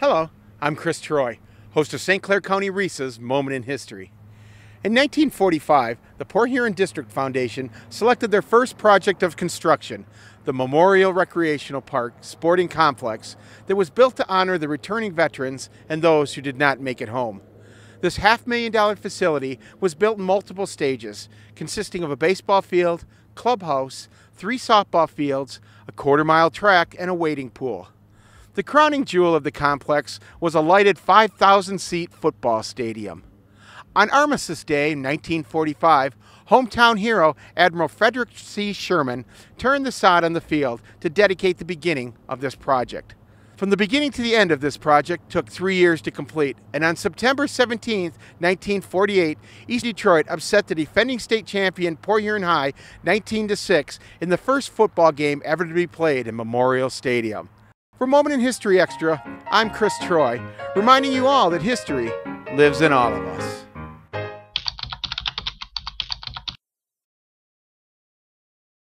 I'm Chris Troy, host of St. Clair County RESA's Moment in History. In 1945, the Port Huron District Foundation selected their first project of construction, the Memorial Recreational Park Sporting Complex, that was built to honor the returning veterans and those who did not make it home. This half million dollar facility was built in multiple stages, consisting of a baseball field, clubhouse, three softball fields, a quarter mile track, and a wading pool. The crowning jewel of the complex was a lighted 5,000 seat football stadium. On Armistice Day 1945, hometown hero Admiral Frederick C. Sherman turned the sod on the field to dedicate the beginning of this project. From the beginning to the end of this project took three years to complete, and on September 17, 1948, East Detroit upset the defending state champion Port Huron High 19 6 in the first football game ever to be played in Memorial Stadium. For Moment in History Extra, I'm Chris Troy, reminding you all that history lives in all of us.